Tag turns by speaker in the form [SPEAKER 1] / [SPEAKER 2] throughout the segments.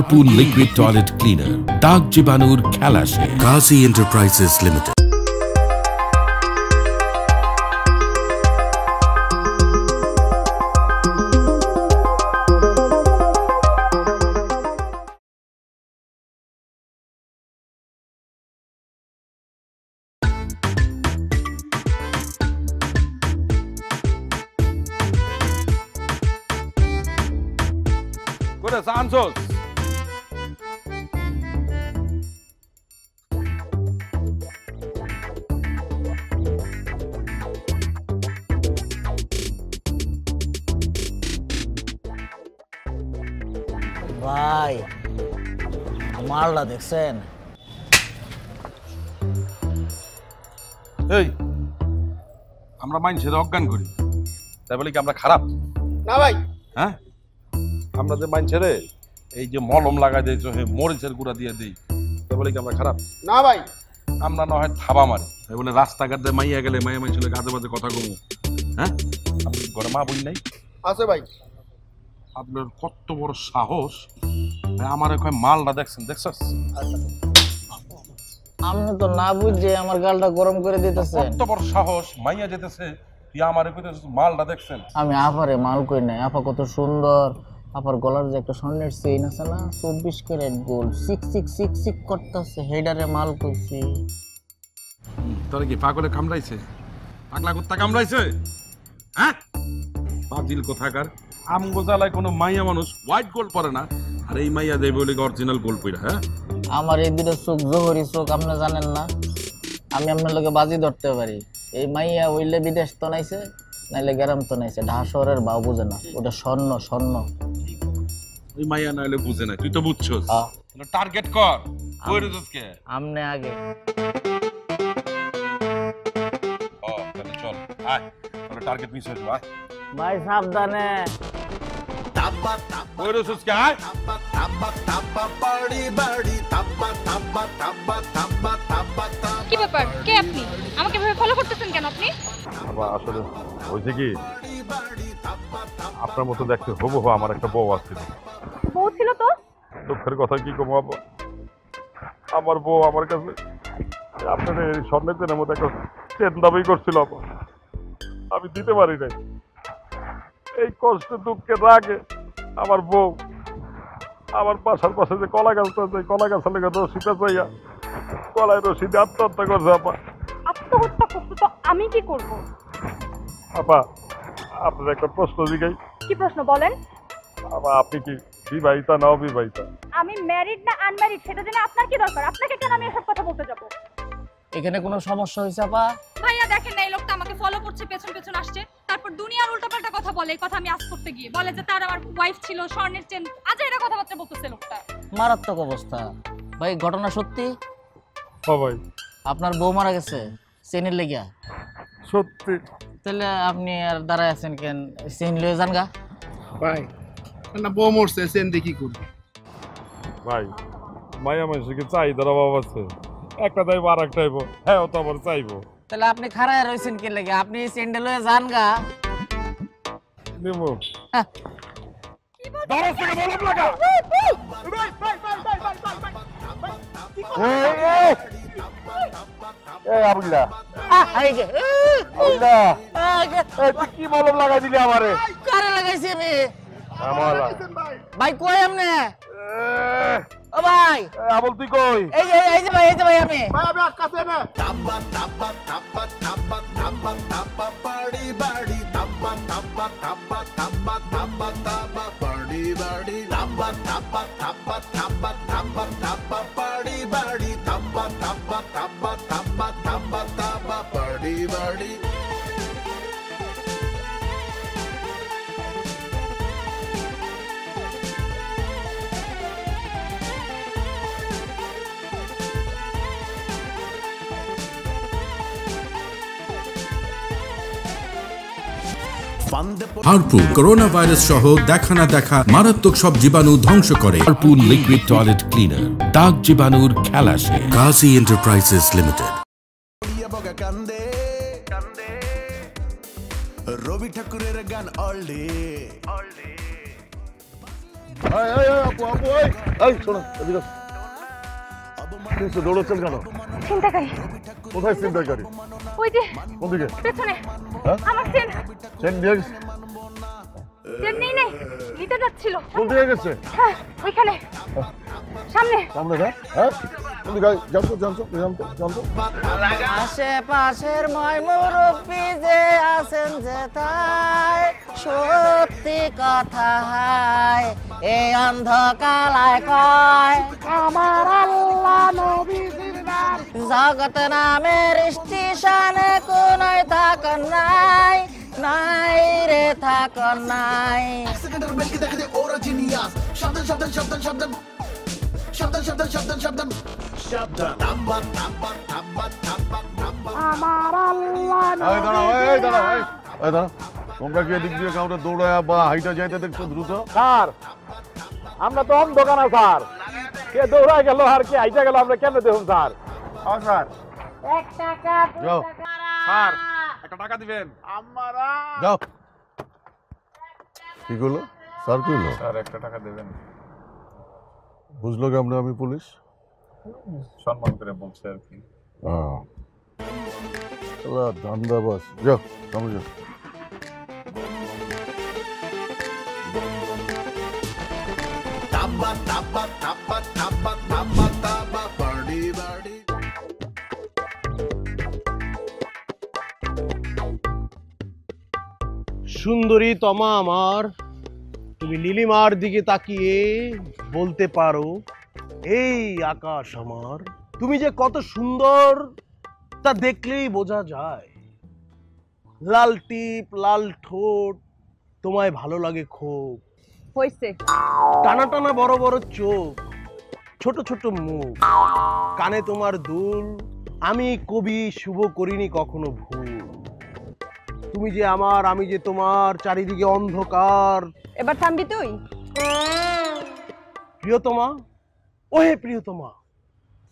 [SPEAKER 1] Harpoon liquid toilet cleaner দাগ জীবাণুর খেলা শেষ
[SPEAKER 2] Kazi Enterprises Limited.
[SPEAKER 3] দেখছেন
[SPEAKER 4] এই আমরা মানুষের অজ্ঞান করি। তাই বলে কি আমরা খারাপ?
[SPEAKER 5] না ভাই।
[SPEAKER 4] হ্যাঁ? আমরা যে মানুষের এই যে মলম লাগাই দিয়েছ হে মরিচের গুঁড়া দিয়ে দিই তাই বলে কি আমরা খারাপ?
[SPEAKER 5] না ভাই।
[SPEAKER 4] আমরা না হয় থাবা মারি। তাই বলে রাস্তাঘাট দিয়ে মাইয়া গেলে মাইয়া মানুষের গাছে বাজে কথা কমু। হ্যাঁ? আপনি ঘরে মা বই নাই?
[SPEAKER 5] আছে ভাই।
[SPEAKER 4] আপনার কত বড় সাহস। আমার কয় মালটা দেখছেন দেখছস?
[SPEAKER 3] আপনি তো না বুঝে আমার গালটা গরম করে দিতেছেন।
[SPEAKER 4] কত বড় সাহস মাইয়া যেতেছে তুই আমার মালটা দেখছেন?
[SPEAKER 3] আমি আপারে মাল কই নাই আপা কত সুন্দর। আপার গলার যে একটা স্বর্ণের চেইন আছে না চব্বিশ ক্যারেট গোল্ড সিক সিক সিক সিক করতেছে হেডারে মাল কইছি।
[SPEAKER 4] তোর কি পাগলে কামড়াইছে? পাগলা কুত্তা কামড়াইছে? হ্যাঁ? পাজিল কোথাকার? আম গোজালায় কোনো মাইয়া মানুষ হোয়াইট গোল্ড পরে না? আর এই মাইয়া দেবে বলে অরিজিনাল গোল্ড পইরা হ্যাঁ?
[SPEAKER 3] আমার এই দুটো চোখ জহরি চোখ আপনি জানেন না? আমি আপনার লোকে বাজি ধরতে পারি। এই মাইয়া ওইলে বিদেশ তো নাইছে নাইলে গ্রাম তো নাইছে ঢাকা শহরের বাউ বুঝে না। ওটা স্বর্ণ স্বর্ণ।
[SPEAKER 4] ওই মাইয়া না হলে বুঝে না। তুই তো বুঝছস। টার্গেট কর। কই রেজসকে
[SPEAKER 3] আমনে আগে।
[SPEAKER 4] ও তাহলে চল আয়। টার্গেট মিস হইল আয়
[SPEAKER 3] ভাই সাবধানে।
[SPEAKER 4] কই রেজসকে আয়
[SPEAKER 6] কি ব্যাপার? কে আপনি? আমাকে ভাবে ফলো করতেছেন কেন আপনি?
[SPEAKER 7] আবার আসলে হয়েছে কি? আপনার মতো দেখতে হবু হো আমার একটা বউ আসছিল
[SPEAKER 6] বউ ছিল তো?
[SPEAKER 7] দুঃখের কথা কি কমো আমার বউ আমার কাছে আপনার স্বর্ণের মতো একটা চেন দাবি করছিল আপা আমি দিতে পারি নাই। এই কষ্ট দুঃখে রাগে আমার বউ আমার বাসার পাশে যে কলা গাছটা আছে কলা গাছের লেগে রশিটা চাইয়া কলায় রশিদে আত্মহত্যা করছে আপা।
[SPEAKER 6] আত্মহত্যা করতে তো আমি কি করব?
[SPEAKER 7] আপা আপনার একটা প্রশ্ন জিগাই।
[SPEAKER 6] কি প্রশ্ন বলেন?
[SPEAKER 7] আপা আপনি কি বিবাহিতা না অবিবাহিতা?
[SPEAKER 6] আমি ম্যারিড না আনম্যারিড সেটা জেনে আপনার কি দরকার? আপনাকে কেন আমি এসব কথা বলতে যাব?
[SPEAKER 3] এখানে কোনো সমস্যা হয়েছে আপা?
[SPEAKER 6] ভাইয়া দেখেন না এই লোকটা আমাকে ফলো করছে পেছন পেছন আসছে। তারপর দুনিয়ার উল্টাপাল্টা কথা বলে এই কথা আমি আজ করতে গিয়ে। বলে যে তার আমার ওয়াইফ ছিল স্বর্ণের চেন। আজ এটা কথাবার্তা বলতেছে লোকটা।
[SPEAKER 3] মারাত্মক অবস্থা। ভাই ঘটনা সত্যি?
[SPEAKER 7] ও ভাই।
[SPEAKER 3] আপনার বউ মারা গেছে চেনের লেগিয়া?
[SPEAKER 7] সত্যি।
[SPEAKER 3] তাহলে আপনি আর দাঁড়ায় আছেন কেন? চেন লয়ে যান গা।
[SPEAKER 5] ভাই না বউ মরছে সেন দেখি করব?
[SPEAKER 7] ভাই মায়া মানুষকে চাহিদার অভাব আছে? একটা চাইব আর একটা চাইব হ্যাঁ তো আবার চাইব।
[SPEAKER 3] তাহলে আপনি খাড়ায় রয়েছেন কে লেগে? আপনি চেন্ডে লয়ে যান গা।
[SPEAKER 7] নিব
[SPEAKER 3] হ্যাঁ,
[SPEAKER 7] এই আবুল্লা।
[SPEAKER 3] আহ, এই যে,
[SPEAKER 7] আবুল্লা।
[SPEAKER 3] আহ, এই যে,
[SPEAKER 7] এই তুই কি মলম লাগাই দিলি আমারে?
[SPEAKER 3] কারে লাগাইছি আমি?
[SPEAKER 7] আমালা
[SPEAKER 3] ভাই কই আপনি? ও ভাই
[SPEAKER 7] আবল তুই কই
[SPEAKER 3] এই যে এই যে ভাই এই যে ভাই আমি
[SPEAKER 5] ভাই আমি কাছে না
[SPEAKER 1] হারপুন করোনা ভাইরাস সহ দেখা না দেখা মারাত্মক সব জীবাণু ধ্বংস করে। হারপুন লিকুইড টয়লেট ক্লিনার দাগ জীবাণুর খেলা
[SPEAKER 2] Kazi Enterprises Limited.
[SPEAKER 8] রবি ঠাকুরের গান অল ডে এই, এই, আপু কোথায় সিমটা গাড়ি
[SPEAKER 9] ওই যে
[SPEAKER 8] কোন দিকে
[SPEAKER 9] পেছনে
[SPEAKER 8] হ্যাঁ?
[SPEAKER 9] আমার সিম
[SPEAKER 8] সিম দিয়ে গেছে?
[SPEAKER 9] সিম নেই নেই। নিতে যাচ্ছিল।
[SPEAKER 8] কোন দিকে গেছে?
[SPEAKER 9] হ্যাঁ ওইখানে। সামনে।
[SPEAKER 8] সামনে হ্যাঁ? কোন দিকে যাও তো যাও
[SPEAKER 3] তো যাও তো যাও তো। আশেপাশের ময়মুরব্বী যে আছেন যে তাই সত্যি কথা হয় এই অন্ধকালায় কয়। আমার আল্লাহ নবী জগত নামের স্টেশনে কোনই থাকন নাই নাই রে থাক নাই।
[SPEAKER 5] সেকেন্ডের বেশি দেখে দে ওরা জিনিয়াস শব্দ শব্দ শব্দ শব্দ শব্দ শব্দ শব্দ শব্দ শব্দ number number number number number.
[SPEAKER 8] এই দাঁড়াও এই, এই দাঁড়াও এই। এই দাঁড়াও তোমরা কি এদিক দিয়ে কাউকে দৌড়ায় বা হাইটা যাইতে দেখছ দ্রুত?
[SPEAKER 7] স্যার আমরা তো অন্ধকানা স্যার। কে দৌড়ায় গেল আর কে আইটা গেল আমরা কেন দেখুন স্যার? হ্যাঁ স্যার
[SPEAKER 8] যাও।
[SPEAKER 4] স্যার একটা টাকা দিবেন।
[SPEAKER 8] যাও। কি করল? স্যার কি হলো
[SPEAKER 7] স্যার একটা টাকা দেবেন।
[SPEAKER 8] বুঝলো কেমন আমি পুলিশ?
[SPEAKER 7] সম্মান করে বলছে আর কি।
[SPEAKER 8] ধান্দা বাস যাও সামনে যাও।
[SPEAKER 5] নাম্বার নাম্বার নাম্বার
[SPEAKER 10] সুন্দরী তমা আমার তুমি নীলিমার দিকে তাকিয়ে বলতে পারো এই আকাশ আমার তুমি যে কত সুন্দর তা দেখলেই বোঝা যায়। লাল টিপ লাল ঠোঁট তোমায় ভালো লাগে খুব।
[SPEAKER 9] হইছে।
[SPEAKER 10] টানা টানা বড় বড় চোখ ছোট ছোট মুখ কানে তোমার দুল আমি কবি শুভ করিনি কখনো ভুল। তুমি যে আমার আমি যে তোমার চারিদিকে অন্ধকার।
[SPEAKER 9] এবার থামবি তুই?
[SPEAKER 10] প্রিয়তমা ওহে প্রিয়তমা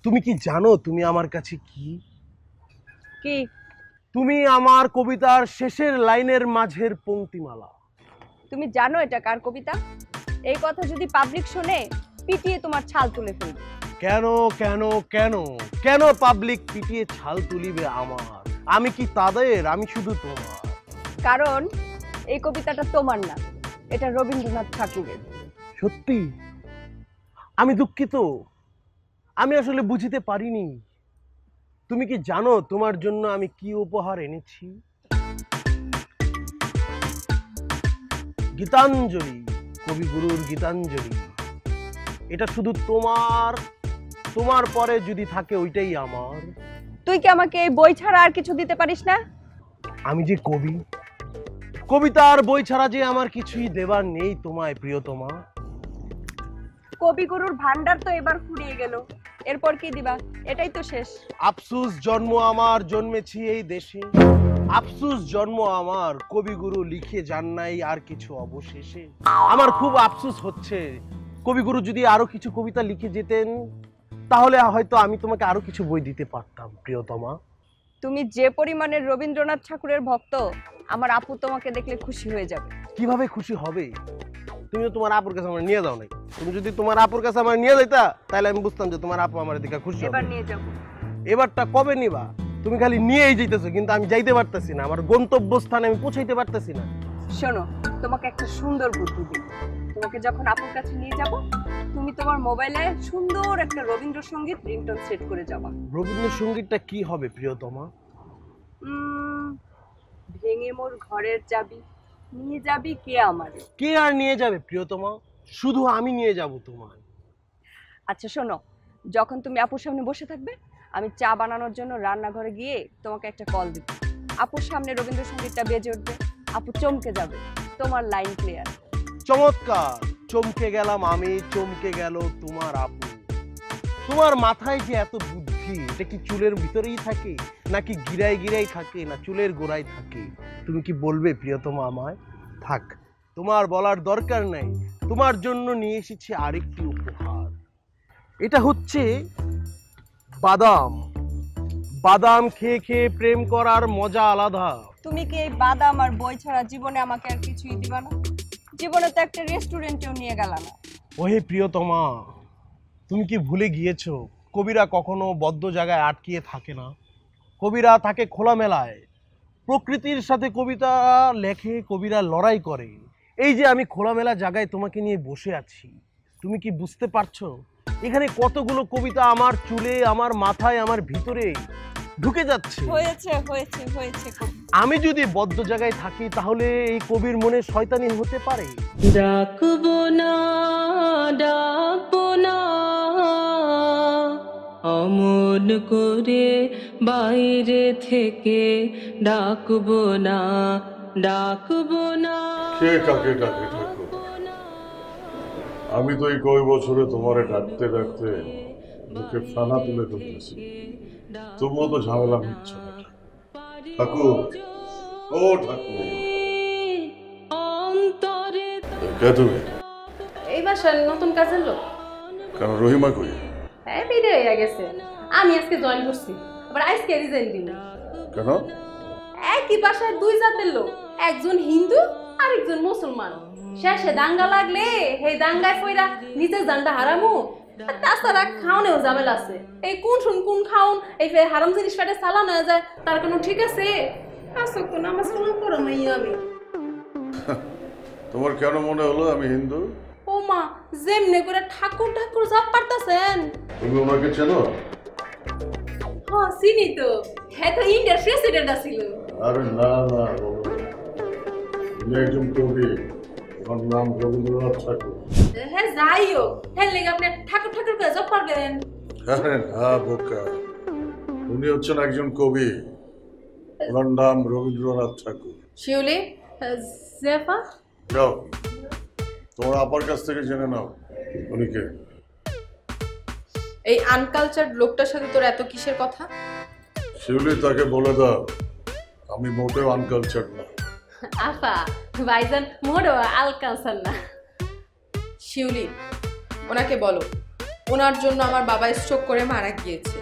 [SPEAKER 10] তুমি কি জানো তুমি আমার কাছে কি?
[SPEAKER 9] কি?
[SPEAKER 10] তুমি আমার কবিতার শেষের লাইনের মাঝের পংক্তিমালা
[SPEAKER 9] তুমি জানো এটা কার কবিতা? এই কথা যদি পাবলিক শোনে পিটিয়ে তোমার ছাল তুলে ফেলবে।
[SPEAKER 10] কেন কেন কেন কেন পাবলিক পিটিয়ে ছাল তুলিবে আমার? আমি কি তাদের? আমি শুধু তোমার।
[SPEAKER 9] কারণ এই কবিতাটা তোমার না এটা রবীন্দ্রনাথ ঠাকুরের।
[SPEAKER 10] সত্যি? আমি দুঃখিত। আমি আসলে বুঝিতে পারিনি। তুমি কি জানো তোমার জন্য আমি কি উপহার এনেছি? গীতাঞ্জলি কবিগুরুর গীতাঞ্জলি। এটা শুধু তোমার তোমার পরে যদি থাকে ওইটাই আমার।
[SPEAKER 9] তুই কি আমাকে এই বই ছাড়া আর কিছু দিতে পারিস না?
[SPEAKER 10] আমি যে কবি কবিতার বই ছাড়া যে আমার কিছুই দেবার নেই তোমায় প্রিয়তমা।
[SPEAKER 9] কবিগুরুর ভান্ডার তো এবার ফুরিয়ে গেল। এরপর কি দিবা? এটাই তো শেষ।
[SPEAKER 10] আফসুস জন্ম আমার জন্মেছি এই দেশে। আফসুস জন্ম আমার কবিগুরু লিখে যান নাই আর কিছু অবশেষে। আমার খুব আফসুস হচ্ছে। কবিগুরু যদি আরও কিছু কবিতা লিখে যেতেন তাহলে হয়তো আমি তোমাকে আরও কিছু বই দিতে পারতাম প্রিয়তমা।
[SPEAKER 9] তুমি যে পরিমাণের রবীন্দ্রনাথ ঠাকুরের ভক্ত আমার আপু তোমাকে দেখলে খুশি হয়ে যাবে।
[SPEAKER 10] কীভাবে খুশি হবে? তুমি তো তোমার আপুর কাছে আমার নিয়ে যাও নাই। তুমি যদি তোমার আপুর কাছে আমার নিয়ে যাইতা তাহলে আমি বুঝতাম যে তোমার আপু আমার দিকে খুশি হবে।
[SPEAKER 9] এবার নিয়ে যাব
[SPEAKER 10] এবারটা কবে নিবা? তুমি খালি নিয়েই যাইতেছো কিন্তু আমি যাইতে পারতেছি না। আমার গন্তব্যস্থানে আমি পৌঁছাইতে পারতেছি না।
[SPEAKER 9] শোনো তোমাকে একটা সুন্দর বুদ্ধি দিই। তোমাকে যখন আপুর কাছে নিয়ে যাব তুমি তোমার মোবাইলে সুন্দর একটা রবীন্দ্রসঙ্গীত রিংটোন সেট করে যাবা।
[SPEAKER 10] রবীন্দ্রসঙ্গীতটা কি হবে প্রিয়তমা?
[SPEAKER 9] ভেঙে মোর ঘরের চাবি নিয়ে যাবি কে আমারে?
[SPEAKER 10] কে আর নিয়ে যাবে প্রিয়তমা? শুধু আমি নিয়ে যাব তোমায়।
[SPEAKER 9] আচ্ছা শোনো যখন তুমি আপুর সামনে বসে থাকবে আমি চা বানানোর জন্য রান্নাঘরে গিয়ে তোমাকে একটা কল দিব। আপুর সামনে রবীন্দ্রসঙ্গীতটা বেজে উঠবে আপু চমকে যাবে তোমার লাইন ক্লিয়ার।
[SPEAKER 10] চমৎকার। চমকে গেলাম আমি, চমকে গেল তোমার আপু। তোমার মাথায় যে এত বুদ্ধি, এটা কি চুলের ভিতরেই থাকে? নাকি গিরাই গিরাই থাকে? না চুলের গোড়ায় থাকে? তুমি কি বলবে প্রিয়তমা আমায়? থাক, তোমার বলার দরকার নাই। তোমার জন্য নিয়ে এসেছি আরেকটি উপহার। এটা হচ্ছে বাদাম। বাদাম খেয়ে খেয়ে প্রেম করার মজা আলাদা।
[SPEAKER 9] তুমি কি এই বাদাম আর বই ছাড়া জীবনে আমাকে আর কিছুই দিবা না? জীবনে তো একটা রেস্টুরেন্টেও নিয়ে গেল না
[SPEAKER 10] ওহে প্রিয়তমা, তুমি কি ভুলে গিয়েছো? কবিরা কখনো বদ্ধ জায়গায় আটকিয়ে থাকে না। কবিরা থাকে খোলামেলায়। প্রকৃতির সাথে কবিতা লেখে, কবিরা লড়াই করে। এই যে আমি খোলামেলা জায়গায় তোমাকে নিয়ে বসে আছি, তুমি কি বুঝতে পারছ? এখানে কতগুলো কবিতা আমার চুলে, আমার মাথায়, আমার ভিতরে? ঢুকে যাচ্ছে।
[SPEAKER 9] হয়েছে হয়েছে হয়েছে
[SPEAKER 10] আমি যদি বদ্ধ জায়গায় থাকি তাহলে এই কবির মনে শয়তানি হতে পারে।
[SPEAKER 11] ডাকবো না ডাকবো না অমন করে বাইরে থেকে ডাকবো না ডাকবো না।
[SPEAKER 8] কে কাকে ডাকে ঠাকুর আমি তো এই কয় বছরে তোমারে ডাকতে ডাকতে মুখে ফানা তুলে ফেলতেছি তবুও তো ঝামেলা মিটছে না ঠাকুর ও ঠাকুর। কে তুমি?
[SPEAKER 12] এই বাসার নতুন কাজের লোক।
[SPEAKER 8] কেন রহিমা কই?
[SPEAKER 12] হ্যাঁ বিদে হয়ে গেছে। আমি আজকে জয়েন করছি আবার আজকে রিজাইন দিন
[SPEAKER 8] কেন?
[SPEAKER 12] একই বাসায় দুই জাতের লোক একজন হিন্দু আর একজন মুসলমান। শেষে দাঙ্গা লাগলে সেই দাঙ্গায় ফইরা নিজের জানটা হারামু তাছাড়া খাওনেও ঝামেলা আছে। এই কোন শুন কোন খাওন এই হারাম জিনিস পেটে চালানো যায় তার কোনো ঠিক আছে? আসক তো নামাজ কালাম করো মাইয়া আমি।
[SPEAKER 8] তোমার কেন মনে হলো আমি হিন্দু?
[SPEAKER 12] ও মা যেমনে করে ঠাকুর ঠাকুর জাপ পারতাছেন।
[SPEAKER 8] তুমি ওনাকে চেনো?
[SPEAKER 12] হ্যাঁ চিনি তো। হ্যাঁ তো ইন্ডিয়ার প্রেসিডেন্ট আছিল।
[SPEAKER 8] আরে না না। উনি একজন কবি। ওনার নাম রবীন্দ্রনাথ ঠাকুর।
[SPEAKER 12] হ্যাঁ যাইও। হ্যাঁ লেগে আপনি ঠাকুর ঠাকুর করে জব পারবেন
[SPEAKER 8] আরে না বোকা। উনি হচ্ছেন একজন কবি। ওনার নাম রবীন্দ্রনাথ ঠাকুর।
[SPEAKER 12] শিউলি জেফা?
[SPEAKER 8] যাও। তোমার আপার কাছ থেকে জেনে নাও উনি কে
[SPEAKER 12] এই আনকালচার্ড লোকটার সাথে তোর এত কিসের কথা?
[SPEAKER 8] শিউলি তাকে বলে দাও। আমি মোটেও আনকালচার না।
[SPEAKER 12] আফা ভাইজান মোড়ো আলকালচার না।
[SPEAKER 13] শিউলি ওনাকে বলো ওনার জন্য আমার বাবা স্ট্রোক করে মারা গিয়েছে।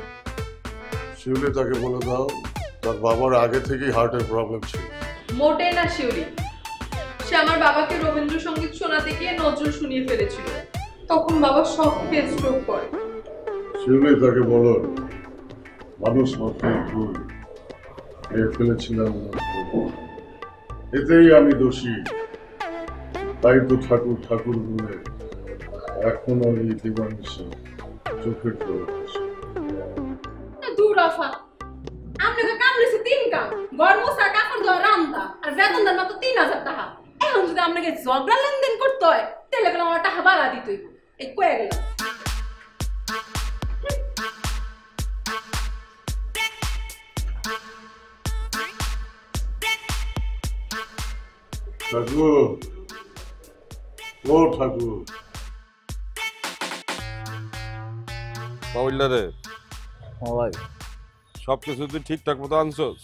[SPEAKER 8] শিউলি তাকে বলে দাও তার বাবার আগে থেকেই হার্টের প্রবলেম ছিল।
[SPEAKER 13] মোটেই না শিউলি। সে আমার বাবাকে রবীন্দ্রসঙ্গীত শোনাতে গিয়ে নজর শুনিয়ে ফেলেছিল। তখন বাবা শখ খেয়ে স্ট্রোক করে।
[SPEAKER 8] শিউলি তাকে বলো মানুষ মাত্রই ভুল। খেয়ে ফেলেছিলাম। এতেই আমি দোষী। তাই তো ঠাকুর ঠাকুর বলে এখনও এই দিবাংশে চোখের।
[SPEAKER 12] দূর আফা আপনাকে কাম আর তিন হাজার টাকা। লেনদেন করতে হয়, তাহলে গেলে আমার টাকা বাড়া দিতে হইব এই কয়ে গেল
[SPEAKER 8] ঠাকুর। ও ঠাকুর।
[SPEAKER 4] বাবুল্লা রে
[SPEAKER 3] ভাই।
[SPEAKER 4] সব কিছু তুই ঠিকঠাক মতো আনছস?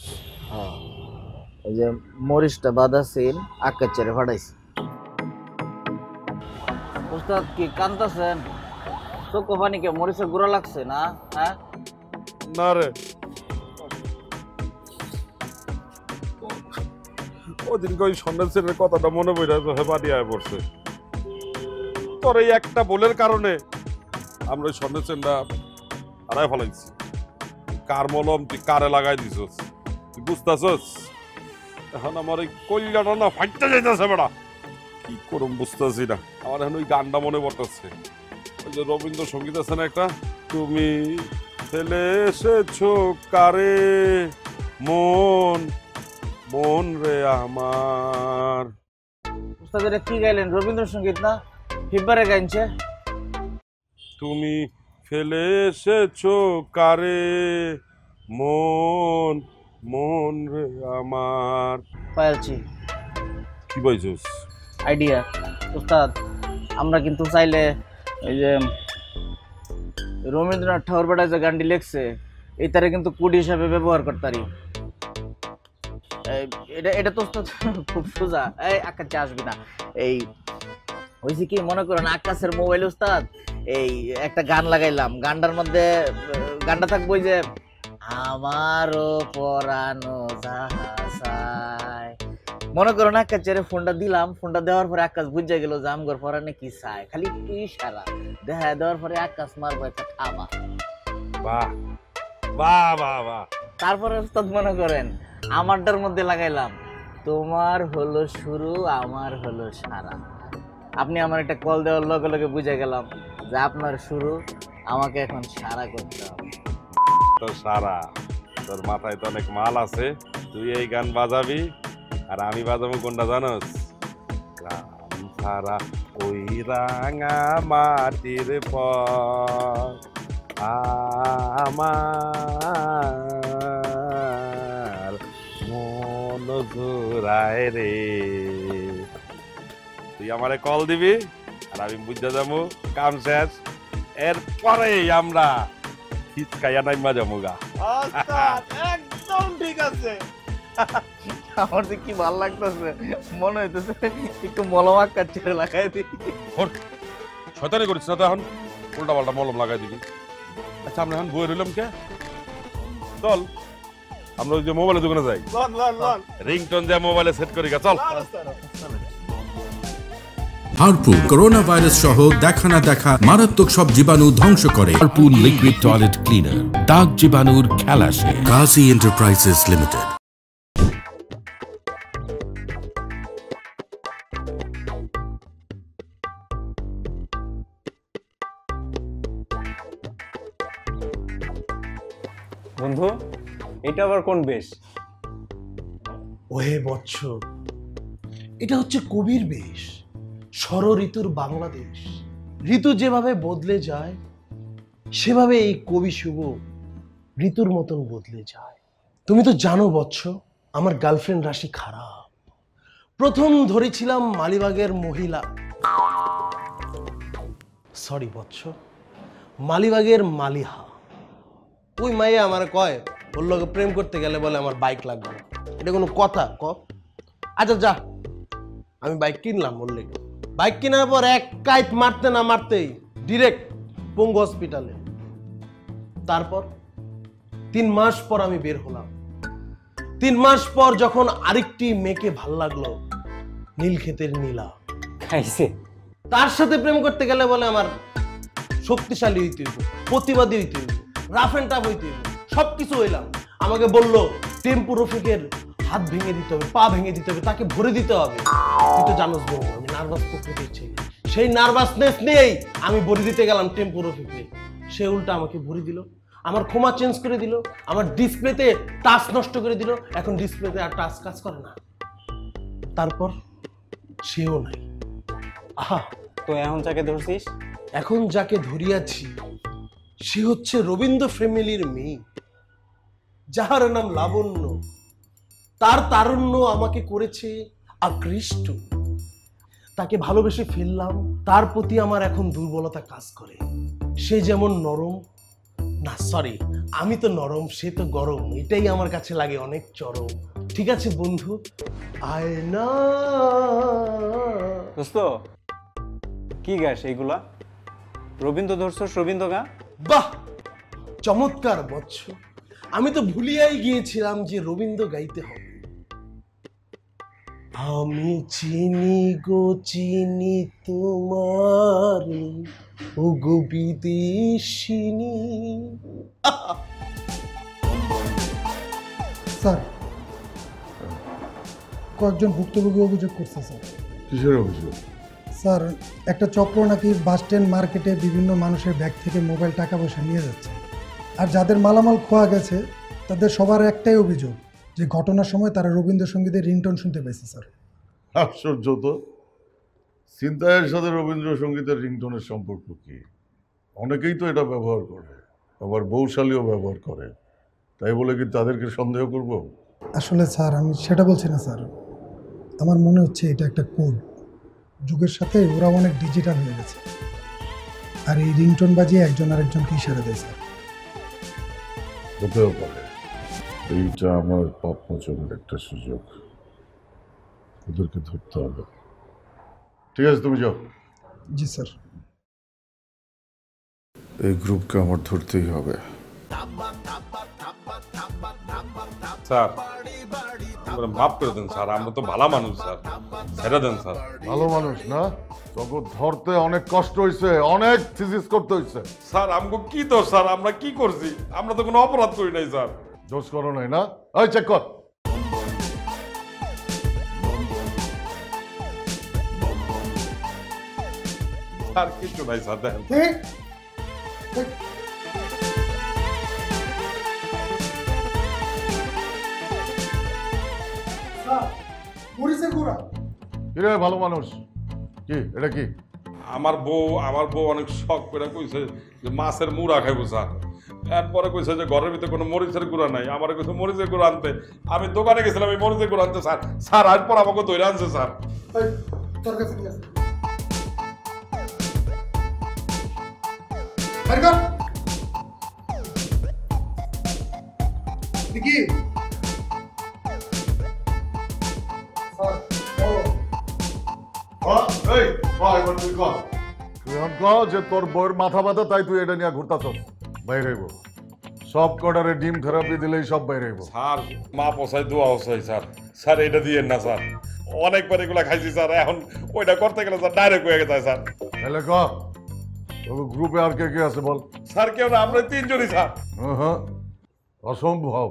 [SPEAKER 3] হ্যাঁ। এই যে মরিচটা বাদাসিন আকার চেড়ে ফাটাইছি। উস্তাদ কি কান্তাছেন চোখ পানিকে মরিচের গুঁড়া লাগছে না হ্যাঁ?
[SPEAKER 4] না রে। ওদিনকে ওই সন্ন্যাসের কথাটা মনে পড়ে পানি পড়ছে তোর এই একটা বলের কারণে আমরা ওই সন্ন্যাসেনটা হারায় ফেলাইছি। কার মলম তুই কারে লাগাই দিছস? তুই বুঝতেছস? এখন আমার এই কল্যাণটা না ফাইটতে যাইতেছে বেড়া। কি করুম বুঝতেছি না। আমার এখন ওই গানটা মনে পড়তেছে। ওই যে রবীন্দ্রসঙ্গীত আছে না একটা? তুমি ফেলে এসেছ কারে? মন মন রে আমার।
[SPEAKER 3] উস্তাদ এটা কি গাইলেন? রবীন্দ্রসঙ্গীত না? ফিবারে গাইছে
[SPEAKER 4] তুমি ফেলে এসেছ কারে? মন মন রে আমার।
[SPEAKER 3] পাইছি
[SPEAKER 4] কি পাইছস
[SPEAKER 3] আইডিয়া। উস্তাদ আমরা কিন্তু চাইলে এই যে রবীন্দ্রনাথ ঠাকুর বেটা যে গানটি লেখছে এই তারে কিন্তু কুডি হিসাবে ব্যবহার করতারি। এই, এটা তো খুব সোজা। এই, আকাশে আসবি না। এই কি মনে করেন, আকাশের মোবাইল উস্তাদ এই, একটা গান লাগাইলাম। গানটার মধ্যে গানটা থাকব যে আমারও পরানো মনে করো না চেরে ফোনটা দিলাম, ফোনটা দেওয়ার পরে আকাশ বুঝে গেল যে আমগর পরানে কি চায় খালি একটু ইশারা দেখা দেওয়ার পরে আকাশ মারবো একটা থাবা
[SPEAKER 4] বাহ বাহ বাহ বাহ।
[SPEAKER 3] তারপরে ওস্তাদ মনে করেন, আমারটার মধ্যে লাগাইলাম, তোমার হলো শুরু, আমার হলো সারা। আপনি আমার একটা কল দেওয়ার লগে লগে বুঝে গেলাম যে আপনার শুরু, আমাকে এখন সারা করতে হবে।
[SPEAKER 4] সারা, তোর মাথায় তো অনেক মাল আছে, তুই এই গান বাজাবি, আর আমি বাজাবো কোনটা জানোস? সারা ওই রাঙা মাটির পর আমার জোড়ায় রে। তুই আমারে কল দিবি আর আমি বুঝতে যাব কাম শেষ। এরপরেই আমরা হিচকাইয়া নাইমা যাব গা।
[SPEAKER 10] একদম ঠিক আছে।
[SPEAKER 3] আমার যে কি ভালো লাগতেছে মনে হইতেছে একটু মলম আকাশ চেরে লাগাই দিই।
[SPEAKER 4] শয়তানি করিস না তো এখন। উল্টা পাল্টা মলম লাগাই দিবি। আচ্ছা আমরা এখন বই রইলাম কে? চল। আমরা ওই যে মোবাইলের দোকানে যাই। রিংটোন যে মোবাইলে সেট করি গা চল।
[SPEAKER 1] হারপুন করোনা ভাইরাস সহ দেখা না দেখা মারাত্মক সব জীবাণু ধ্বংস করে হারপুন লিকুইড টয়লেট ক্লিনার দাগ জীবাণুর খেলা শেষ।
[SPEAKER 2] Kazi Enterprises Limited.
[SPEAKER 14] বন্ধু এটা আবার কোন বেশ?
[SPEAKER 10] ওহে বৎস এটা হচ্ছে কবির বেশ ষড় ঋতুর বাংলাদেশ। ঋতু যেভাবে বদলে যায়, সেভাবে এই কবি শুভ ঋতুর মতন বদলে যায়। তুমি তো জানো বৎস আমার গার্লফ্রেন্ড রাশি খারাপ। প্রথম ধরেছিলাম মালিবাগের মহিলা। সরি বৎস মালিবাগের মালিহা। ওই মাইয়া আমার কয় ওর লগে প্রেম করতে গেলে বলে আমার বাইক লাগবে এটা কোনো কথা ক? আচ্ছা যা। আমি বাইক কিনলাম ওর লেগে। বাইক কেনার পর এক কাইট মারতে না মারতেই ডিরেক্ট পঙ্গু হসপিটালে তারপর তিন মাস পর আমি বের হলাম। তিন মাস পর যখন আরেকটি মেয়েকে ভালো লাগল নীলক্ষেতের নীলা।
[SPEAKER 14] খাইছে।
[SPEAKER 10] তার সাথে প্রেম করতে গেলে বলে আমার শক্তিশালী হইতে হইব প্রতিবাদী হইতে হইব রাফ অ্যান্ড টাফ হইতে হইব। সব কিছু হইলাম। আমাকে বলল টেম্পু রফিকের হাত ভেঙে দিতে হবে পা ভেঙে দিতে হবে তাকে ভরে দিতে হবে। তুই তো জানোস বউ আমি নার্ভাস প্রকৃতির ছেলে সেই নার্ভাসনেস নিয়েই আমি ভরে দিতে গেলাম টেম্পু রফিকে সে উল্টা আমাকে ভরে দিল আমার ক্ষমা চেঞ্জ করে দিল আমার ডিসপ্লেতে টাচ নষ্ট করে দিল এখন ডিসপ্লেতে আর টাচ কাজ করে না। তারপর সেও নাই। আহা!
[SPEAKER 14] তো এখন যাকে ধরছিস?
[SPEAKER 10] এখন যাকে ধরিয়াছি সে হচ্ছে রবীন্দ্র ফ্যামিলির মেয়ে। যাহার নাম লাবণ্য তার তারুণ্য আমাকে করেছে আকৃষ্ট। তাকে ভালোবেসে ফেললাম তার প্রতি আমার এখন দুর্বলতা কাজ করে। সে যেমন নরম না সরি আমি তো নরম সে তো গরম এটাই আমার কাছে লাগে অনেক চরম। ঠিক আছে বন্ধু? আয়না।
[SPEAKER 14] দোস্ত কি গাছ এইগুলা? রবীন্দ্র ধরছস রবীন্দ্র গা
[SPEAKER 10] বাহ! চমৎকার বৎস। আমি তো ভুলিয়াই গিয়েছিলাম যে রবীন্দ্র গাইতে হবে। আমি চিনি গো চিনি তোমার ও গো বিদেশিনী।
[SPEAKER 15] স্যার কয়েকজন ভুক্তভোগী অভিযোগ করছে স্যার।
[SPEAKER 8] কিসের অভিযোগ?
[SPEAKER 15] স্যার একটা চক্র নাকি বাস স্ট্যান্ড মার্কেটে বিভিন্ন মানুষের ব্যাগ থেকে মোবাইল টাকা পয়সা নিয়ে যাচ্ছে। আর যাদের মালামাল খোয়া গেছে তাদের সবার একটাই অভিযোগ যে ঘটনার সময় তারা রবীন্দ্রসঙ্গীতের রিংটোন শুনতে পেয়েছে স্যার।
[SPEAKER 8] আশ্চর্য তো। চিন্তায়ের সাথে রবীন্দ্রসঙ্গীতের রিংটোনের সম্পর্ক কি? অনেকেই তো এটা ব্যবহার করে আবার বৌশালীও ব্যবহার করে। তাই বলে কি তাদেরকে সন্দেহ করব?
[SPEAKER 15] আসলে স্যার আমি সেটা বলছি না স্যার। আমার মনে হচ্ছে এটা একটা কোড। যুগের সাথে ওরা অনেক ডিজিটাল হয়ে গেছে। আর এই রিংটোন বাজিয়ে একজন আরেকজনকে ইশারা দেয় স্যার।
[SPEAKER 8] হতেও পারে এইটা আমার পাপ মোচনের একটা সুযোগ। ওদেরকে ধরতে হবে। ঠিক আছে তুমি যাও।
[SPEAKER 15] জি স্যার।
[SPEAKER 8] এই গ্রুপকে আমার ধরতেই হবে।
[SPEAKER 4] স্যার। এবারে মাফ করে দেন স্যার আমরা তো ভালো মানুষ স্যার ছেড়ে দেন স্যার
[SPEAKER 8] ভালো মানুষ না? তোকে ধরতে অনেক কষ্ট হয়েছে অনেক থিসিস করতে হয়েছে
[SPEAKER 4] স্যার আমগো কি দোষ স্যার? আমরা কি করছি? আমরা তো কোনো অপরাধ করি নাই স্যার।
[SPEAKER 8] দোষ করো নাই না? ওই চেক কর।
[SPEAKER 4] স্যার কিছু নাই স্যার দেখেন
[SPEAKER 15] মরিচের গুঁড়া
[SPEAKER 8] কিরে ভালো মানুষ? কি এটা কি?
[SPEAKER 4] আমার বউ আমার বউ অনেক শখ করে কইছে যে মাছের মুড়া খাইবো স্যার। এরপরে কইছে যে ঘরের ভিতরে কোনো মরিচের গুঁড়া নাই। আমার কইছে মরিচের গুঁড়া আনতে। আমি দোকানে গেছিলাম এই মরিচের গুঁড়া আনতে স্যার। স্যার এরপর আমাকে ধরে আনছে স্যার।
[SPEAKER 15] তোর কাছে
[SPEAKER 8] এই কয় এবার তুই কর। তুই এখন কহ যে তোর বউয়ের মাথা ব্যথা তাই তুই এটা নিয়ে ঘুরতাছ। বাইরে হইব। সব কটারে ডিম থেরাপি দিলেই সব বাইরে হইব।
[SPEAKER 4] স্যার মা দোয়া স্যার। স্যার এটা দিয়েন না স্যার। অনেকবার এগুলা খাইছি স্যার। এখন ওইটা করতে গেলে স্যার ডাইরেক্ট হয়ে গেছে স্যার।
[SPEAKER 8] তাহলে ক? গ্রুপে আর কে কে আছে বল?
[SPEAKER 4] স্যার কেউ না আমরা তিনজনই স্যার।
[SPEAKER 8] হ্যাঁ অসম্ভব।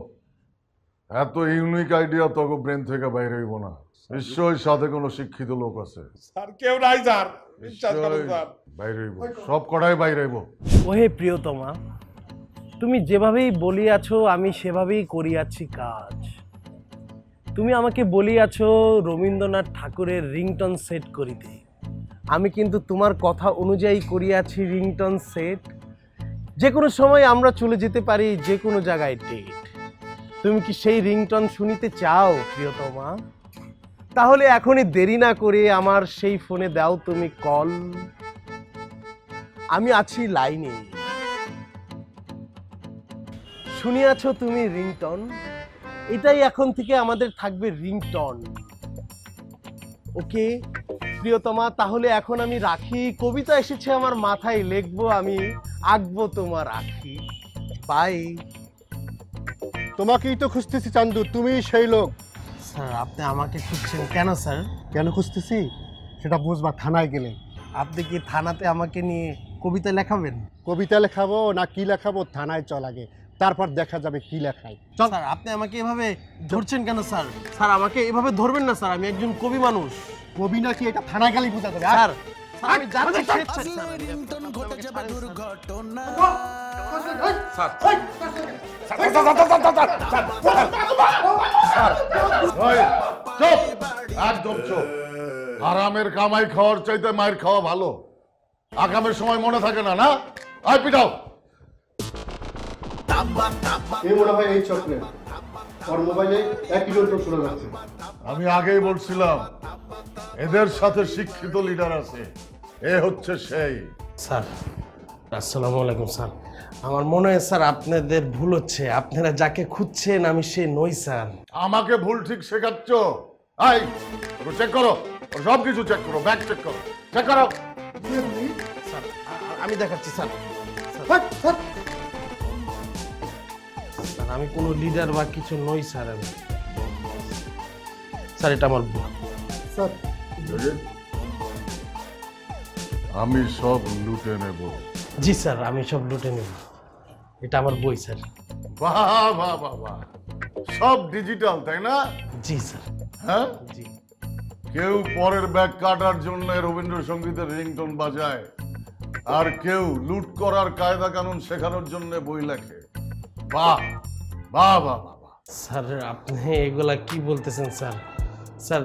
[SPEAKER 8] এত ইউনিক আইডিয়া তোকে ব্রেন থেকে বাইরে হইব না। নিশ্চয়ই সাথে কোনো শিক্ষিত লোক আছে।
[SPEAKER 4] স্যার কেউ নাই স্যার। বিশ্বাস করেন স্যার।
[SPEAKER 8] বাইরে হইব। সব কটাই বাইরে হইব।
[SPEAKER 10] ওহে প্রিয়তমা তুমি যেভাবেই বলিয়াছো আমি সেভাবেই করিয়াছি কাজ। তুমি আমাকে বলিয়াছো রবীন্দ্রনাথ ঠাকুরের রিংটন সেট করিতে। আমি কিন্তু তোমার কথা অনুযায়ী করিয়াছি রিংটন সেট। যে কোনো সময় আমরা চলে যেতে পারি যে কোনো জায়গায় ডেট তুমি কি সেই রিংটন শুনিতে চাও, প্রিয়তমা? তাহলে এখনই দেরি না করে আমার সেই ফোনে দাও তুমি কল। আমি আছি লাইনে। শুনিয়াছ তুমি রিংটন? এটাই এখন থেকে আমাদের থাকবে রিংটন। ওকে, প্রিয়তমা, তাহলে এখন আমি রাখি। কবিতা এসেছে আমার মাথায়, লিখব আমি, আঁকবো তোমার আখি। বাই
[SPEAKER 16] তোমাকেই তো খুঁজতেছি চান্দু। তুমি সেই লোক।
[SPEAKER 10] স্যার আপনি আমাকে খুঁজছেন কেন স্যার?
[SPEAKER 16] কেন খুঁজতেছি? সেটা বুঝবা থানায় গেলে।
[SPEAKER 10] আপনি কি থানাতে আমাকে নিয়ে কবিতা লেখাবেন?
[SPEAKER 16] কবিতা লেখাবো না কি লেখাবো থানায় চল আগে। তারপর দেখা যাবে কি লেখায়।
[SPEAKER 10] চল। স্যার আপনি আমাকে এভাবে ধরছেন কেন স্যার? স্যার আমাকে এভাবে ধরবেন না স্যার? আমি একজন কবি মানুষ।
[SPEAKER 16] কবি নাকি এটা থানায় গেলেই বোঝা যাবে।
[SPEAKER 10] স্যার স্যার, আমি যাচ্ছি স্যার।
[SPEAKER 8] আরামের কামাই খাওয়ার চাইতে মায়ের খাওয়া ভালো। আগামের সময় মনে থাকে না না? আয় পিটাও।
[SPEAKER 16] মনে হয় এই চকলেট মোবাইলে শোনা
[SPEAKER 8] আমি আগেই বলছিলাম এদের সাথে শিক্ষিত লিডার আছে। এ হচ্ছে সেই।
[SPEAKER 10] স্যার আসসালামু আলাইকুম স্যার। আমার মনে হয় স্যার আপনাদের ভুল হচ্ছে। আপনারা যাকে খুঁজছেন আমি সে নই স্যার।
[SPEAKER 8] আমাকে ভুল ঠিক শেখাচ্ছ? আই চেক করো। সব কিছু চেক করো ব্যাগ চেক করো। চেক করো।
[SPEAKER 10] স্যার আমি দেখাচ্ছি স্যার। স্যার, আমি কোনো লিডার বা কিছু নই স্যার আমি। স্যার এটা আমার ভুল।
[SPEAKER 16] স্যার।
[SPEAKER 8] আমি সব লুটে নেব।
[SPEAKER 10] জি স্যার আমি সব লুটে নেব। এটা আমার বই স্যার।
[SPEAKER 8] বাহ বাহ বাহ বাহ। সব ডিজিটাল তাই না?
[SPEAKER 10] জি স্যার।
[SPEAKER 8] হ্যাঁ?
[SPEAKER 10] জি।
[SPEAKER 8] কেউ পরের ব্যাগ কাটার জন্য রবীন্দ্রসঙ্গীতের রিংটোন বাজায় আর কেউ লুট করার কায়দা কানুন শেখানোর জন্য বই লেখে। বাহ বাহ বাহ।
[SPEAKER 10] স্যার আপনি এগুলা কি বলতেছেন স্যার? স্যার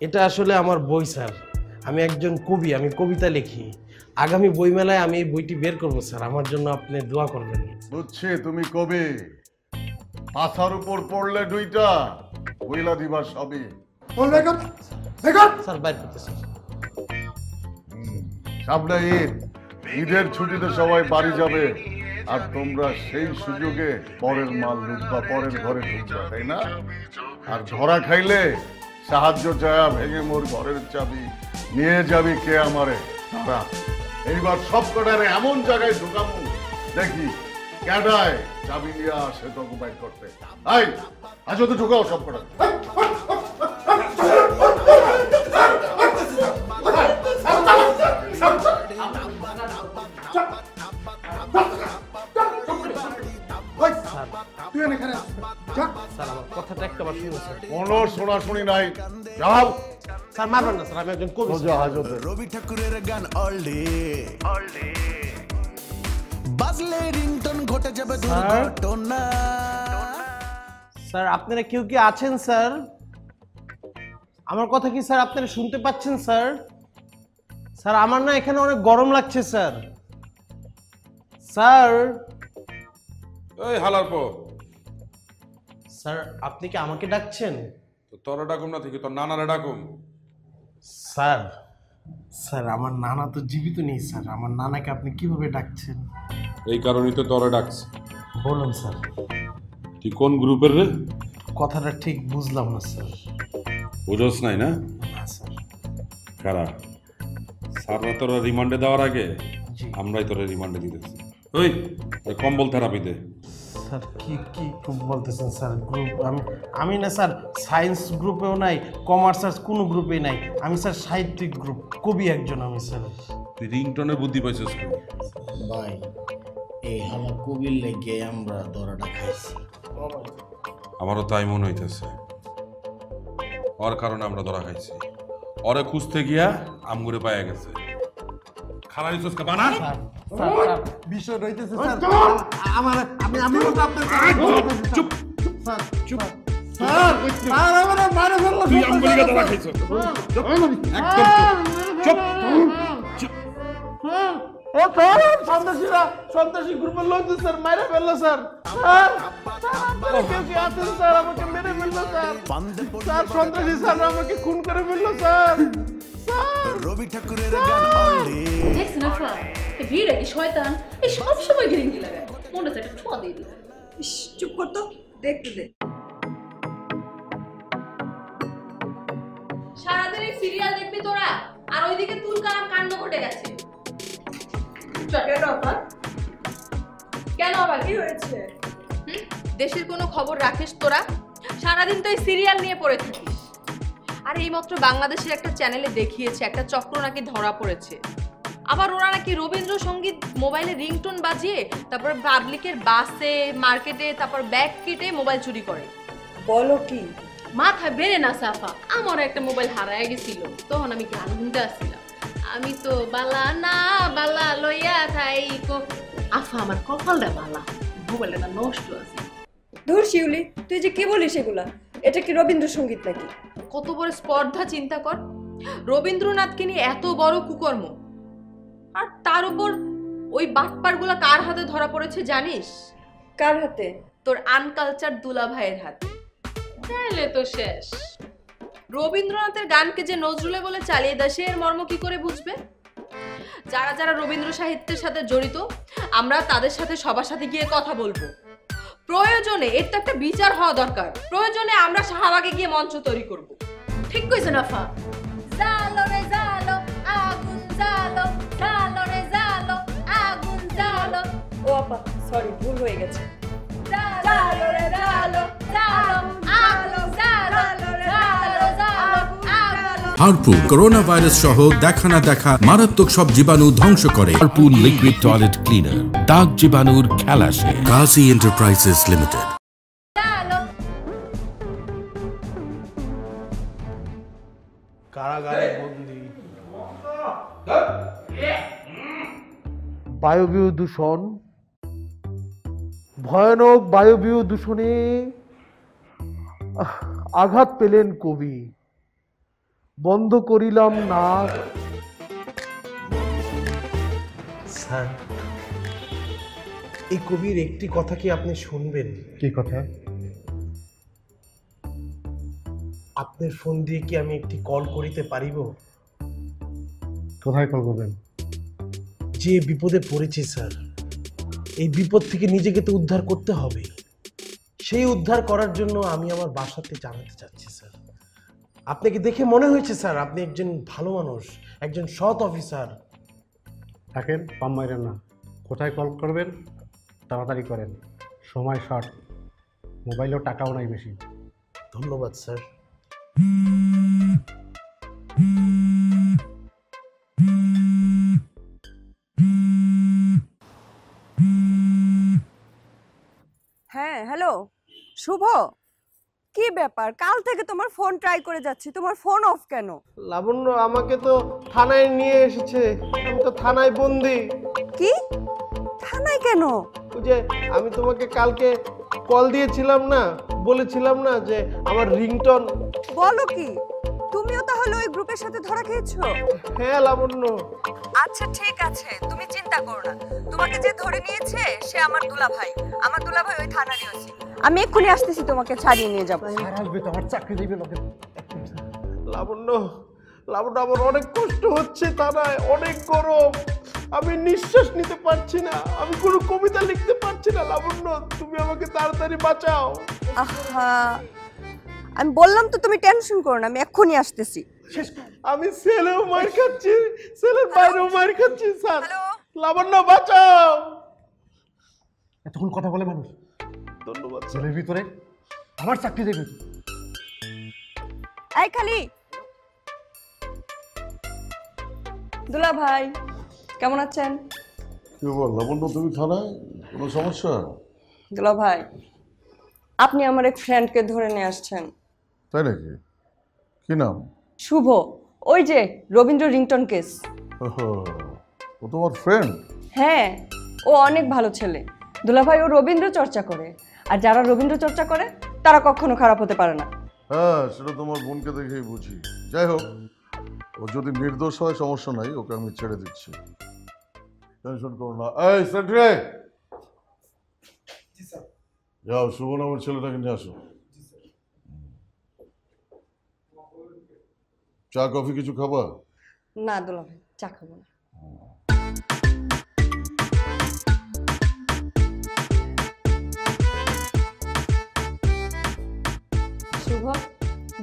[SPEAKER 10] এটা আসলে আমার বই স্যার। আমি একজন কবি আমি কবিতা লিখি। আগামী বইমেলায় আমি এই বইটি বের করব স্যার। আমার জন্য আপনি দোয়া করবেন।
[SPEAKER 8] বুঝছি তুমি কবি। পাথার উপর পড়লে দুইটা বইলা দিবা সবই।
[SPEAKER 10] স্যার বাইর করতে
[SPEAKER 8] সামনে ঈদ। ঈদের ছুটিতে সবাই বাড়ি যাবে। আর তোমরা সেই সুযোগে পরের মাল লুটবা পরের ঘরে ঢুকবা তাই না? আর ধরা খাইলে সাহায্য চায়া ভেঙে মোর ঘরের চাবি। নিয়ে যাবি কে আমারে? তারা এইবার সব কটারে এমন জায়গায় ঢুকাবো, দেখি ক্যাডায় চাবি নিয়ে আসে ডকুমেন্ট করতে। আই আজ তো ঢুকাও সব করা
[SPEAKER 10] একটা বার শুনুন স্যার
[SPEAKER 8] কোনো শোনাশুনি নাই। যাও।
[SPEAKER 10] স্যার মারবেন না স্যার আমি একজন কবি
[SPEAKER 5] রবি ঠাকুরের গান অলডে অলডে বাজলে রিংটন ঘটে যাবে দুর্ঘটনা।
[SPEAKER 10] স্যার আপনারা কেউ কি আছেন স্যার আমার কথা কি স্যার আপনারা শুনতে পাচ্ছেন স্যার স্যার আমার না এখানে অনেক গরম লাগছে স্যার স্যার
[SPEAKER 4] এই হালার পো
[SPEAKER 10] স্যার আপনি কি আমাকে ডাকছেন?
[SPEAKER 4] তো তোরা ডাকুম না থেকে তোর নানারে ডাকুম।
[SPEAKER 10] স্যার। স্যার আমার নানা তো জীবিত নেই স্যার। আমার নানাকে আপনি কীভাবে ডাকছেন?
[SPEAKER 4] এই কারণেই তো তোরা ডাকছে।
[SPEAKER 10] বলুন স্যার।
[SPEAKER 4] তুই কোন গ্রুপের রে?
[SPEAKER 10] কথাটা ঠিক বুঝলাম না স্যার।
[SPEAKER 4] বুঝোস নাই না?
[SPEAKER 10] না স্যার।
[SPEAKER 4] খারাপ স্যাররা তোরা রিমান্ডে দেওয়ার আগে আমরাই তোরা রিমান্ডে দিতেছি। ওই ওই কম্বল থেরাপি দে
[SPEAKER 10] স্যার কি কি খুব বলতেছেন স্যার? গ্রুপ আমি আমি না স্যার সায়েন্স গ্রুপেও নাই কমার্স আর কোনো গ্রুপে নাই। আমি স্যার সাহিত্যিক গ্রুপ কবি একজন আমি স্যার।
[SPEAKER 4] তুই রিংটনের বুদ্ধি পাইছিস
[SPEAKER 3] ভাই এই আমার কবির লেগে আমরা দরাটা খাইছি।
[SPEAKER 4] আমারও তাই মনে হইতেছে। ওর কারণে আমরা ধরা খাইছি। ওরে খুঁজতে গিয়া আমগুরে পায়া গেছে। খারাপ হইছিস কা বানা
[SPEAKER 15] বিষয় রইতেছে স্যার। আমার আমি আমি আপনার চুপ! স্যার চুপ! স্যার। স্যার আমার মারে ফেলল
[SPEAKER 4] তুই আমগুলিকে ধরা খাইছ চুপ! একদম চুপ! চুপ!
[SPEAKER 10] ও স্যার সন্ত্রাসীরা সন্ত্রাসী গ্রুপের লোক তো স্যার মেরে ফেলল স্যার। স্যার স্যার, কেউ কি আছেন স্যার আমাকে মেরে ফেলল স্যার। স্যার সন্ত্রাসী স্যার আমাকে খুন করে ফেলল স্যার।
[SPEAKER 5] রবি ঠাকুরের গান অলডে
[SPEAKER 12] দেখছ না ফা এই ভিড় কি শয়তান? এই সব সময় গিরিঙ্গি লাগায় মনে হচ্ছে একটা ছোঁয়া দিয়ে দিল।
[SPEAKER 9] চুপ কর তো দেখতে দে।
[SPEAKER 12] সারাদিন এই সিরিয়াল দেখবি তোরা আর ওইদিকে তুল কালাম কাণ্ড ঘটে গেছে। কেন আবার? কি হয়েছে?
[SPEAKER 13] দেশের কোনো খবর রাখিস তোরা? সারাদিন তো এই সিরিয়াল নিয়ে পড়ে থাকিস আর এইমাত্র বাংলাদেশের একটা চ্যানেলে দেখিয়েছে একটা চক্র নাকি ধরা পড়েছে। আবার ওরা নাকি রবীন্দ্রসঙ্গীত মোবাইলে রিংটোন বাজিয়ে তারপর পাবলিকের বাসে মার্কেটে তারপর ব্যাগ কেটে মোবাইল চুরি করে।
[SPEAKER 9] বলো কি?
[SPEAKER 12] মাথায় বেড়ে না সাফা। আমার একটা মোবাইল হারায় গেছিল। তখন আমি গান শুনতে আসছিলাম। আমি তো বালা না বালা লইয়া থাইকো। আফা আমার কপালটা বালা। মোবাইলটা নষ্ট আছে।
[SPEAKER 9] ধুর শিউলি তুই যে কি বলিস এগুলা? এটা কি রবীন্দ্রসঙ্গীত নাকি?
[SPEAKER 13] কত বড় স্পর্ধা চিন্তা কর। রবীন্দ্রনাথকে নিয়ে এত বড় কুকর্ম। আর তার উপর ওই বাটপারগুলো কার হাতে ধরা পড়েছে জানিস?
[SPEAKER 9] কার হাতে?
[SPEAKER 13] তোর আনকালচার দুলা ভাইয়ের হাতে।
[SPEAKER 12] তাহলে তো শেষ।
[SPEAKER 13] রবীন্দ্রনাথের গানকে যে নজরুলে বলে চালিয়ে দেয় সে এর মর্ম কি করে বুঝবে? যারা যারা রবীন্দ্র সাহিত্যের সাথে জড়িত আমরা তাদের সাথে সবার সাথে গিয়ে কথা বলব। প্রয়োজনে এর তো একটা বিচার হওয়া দরকার। প্রয়োজনে আমরা শাহবাগে গিয়ে মঞ্চ তৈরি করব।
[SPEAKER 12] ঠিক কইছে না ফা জালো রে জালো আগুন জালো জালো রে জালো আগুন জালো।
[SPEAKER 9] ও আপা সরি ভুল হয়ে গেছে।
[SPEAKER 12] জালো রে জালো জালো আগুন জালো জালো জালো
[SPEAKER 1] হারপুন করোনা ভাইরাস সহ দেখা না দেখা মারাত্মক সব জীবাণু ধ্বংস করে। হারপুন লিকুইড টয়লেট ক্লিনার দাগ জীবাণুর খেলা শেষ
[SPEAKER 2] Kazi Enterprises Limited.
[SPEAKER 10] কারাগারে বন্দি। বায়বীয় দূষণ। ভয়ানক বায়বীয় দূষণে আঘাত পেলেন কবি। বন্ধ করিলাম না। স্যার এই কবির একটি কথা কি আপনি শুনবেন?
[SPEAKER 16] কি কথা?
[SPEAKER 10] আপনার ফোন দিয়ে কি আমি একটি কল করিতে পারিব?
[SPEAKER 16] কোথায় কল করবেন?
[SPEAKER 10] যে বিপদে পড়েছি স্যার এই বিপদ থেকে নিজেকে তো উদ্ধার করতে হবে। সেই উদ্ধার করার জন্য আমি আমার বাসাতে জানাতে চাচ্ছি স্যার। আপনাকে দেখে মনে হয়েছে স্যার আপনি একজন ভালো মানুষ একজন সৎ অফিসার।
[SPEAKER 16] থাকেন পাম মাইরেন না। কোথায় কল করবেন?
[SPEAKER 17] তাড়াতাড়ি করেন। সময় শর্ট। মোবাইলেও টাকাও নাই বেশি।
[SPEAKER 18] ধন্যবাদ স্যার।
[SPEAKER 9] হ্যাঁ হ্যালো। শুভ। কি ব্যাপার? কাল থেকে তোমার ফোন ট্রাই করে যাচ্ছি। তোমার ফোন অফ কেন?
[SPEAKER 10] লাবণ্য আমাকে তো থানায় নিয়ে এসেছে। আমি তো থানায় বন্দি।
[SPEAKER 9] কি? থানায় কেন?
[SPEAKER 10] ওই যে আমি তোমাকে কালকে কল দিয়েছিলাম না বলেছিলাম না যে আমার রিংটন
[SPEAKER 9] বলো কি? তুমিও ওই গ্রুপের সাথে ধরা খেয়েছো?
[SPEAKER 10] হ্যাঁ লাবণ্য।
[SPEAKER 9] আচ্ছা ঠিক আছে। তুমি চিন্তা করো না। তোমাকে যে ধরে নিয়েছে সে আমার দুলাভাই। আমার দুলাভাই ওই থানারই ওসি আমি এক্ষুনি আসতেছি তোমাকে ছাড়িয়ে নিয়ে যাব।
[SPEAKER 17] আসবে তো আমার চাকরি দিবে লোকে।
[SPEAKER 10] লাবণ্য লাবণ্য আমার অনেক কষ্ট হচ্ছে থানায় অনেক গরম। আমি নিঃশ্বাস নিতে পারছি না। আমি কোনো কবিতা লিখতে পারছি না লাবণ্য। তুমি আমাকে তাড়াতাড়ি বাঁচাও।
[SPEAKER 9] আহা। আমি বললাম তো তুমি টেনশন করো না আমি এক্ষুনি আসতেছি।
[SPEAKER 10] আমি ছেলেও মার খাচ্ছি সেলের বাইরেও মার খাচ্ছি স্যার। লাবণ্য বাঁচাও।
[SPEAKER 17] এতক্ষণ কথা বলে মানুষ।
[SPEAKER 10] ধন্যবাদ
[SPEAKER 17] জেলের ভিতরে আমার চাকরি দেবে।
[SPEAKER 9] এই খালি। দুলা ভাই কেমন আছেন?
[SPEAKER 8] কি বল লাবণ্য তুমি থানায়? কোনো সমস্যা?
[SPEAKER 9] দুলা ভাই আপনি আমার এক ফ্রেন্ডকে ধরে নিয়ে আসছেন।
[SPEAKER 8] তাই নাকি? কি নাম?
[SPEAKER 9] শুভ। ওই যে রবীন্দ্র রিংটন কেস।
[SPEAKER 8] ও তোমার ফ্রেন্ড
[SPEAKER 9] হ্যাঁ ও অনেক ভালো ছেলে। দুলাভাই ও রবীন্দ্র চর্চা করে। আর যারা রবীন্দ্র চর্চা করে তারা কখনো খারাপ হতে পারে না।
[SPEAKER 8] হ্যাঁ সেটা তোমার বোনকে দেখেই বুঝি। যাই হোক ও যদি নির্দোষ হয় সমস্যা নাই ওকে আমি ছেড়ে দিচ্ছি। টেনশন করো না। এই সেন্ট্রে! যাও শুভ নামের ছেলেটাকে নিয়ে আসো। চা কফি কিছু খাবা?
[SPEAKER 9] না দুলাভাই চা খাব না। শুভ?